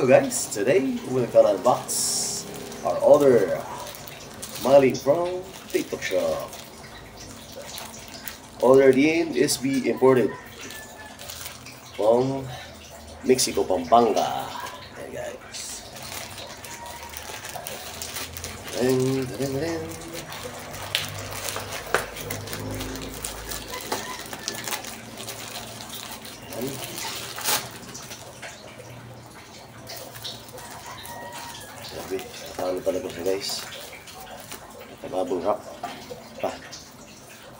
Hello guys, today we're gonna unbox our other Maling from TikTok Shop. Ordered in SB imported from Mexico, Pampanga. Ayan guys. And, and, and, Ayan. Grabe, paano talaga siya guys. Nakababong wrap pa.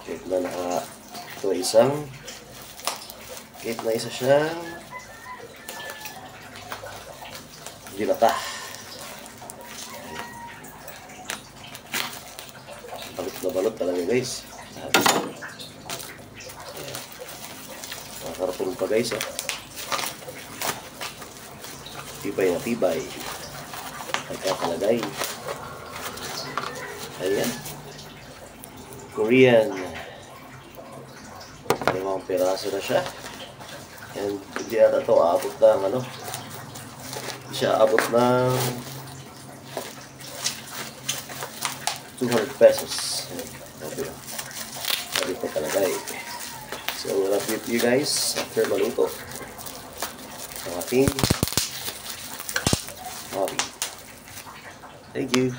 Kahit na naka ito isang kahit na isa siyang ginata. Balot na balot talaga guys. Sabi. Nakakarapon pa guys oh. Tibay na tibay pagkakalagay. Ayan. Korean. Limang piraso na siya. And hindi ata ito aabot ng ano. Hindi siya aabot ng 200 pesos. Ayan. Sabi. Sabi po kalagay. So, we'll update you guys after maluto. Ang ating Thank you.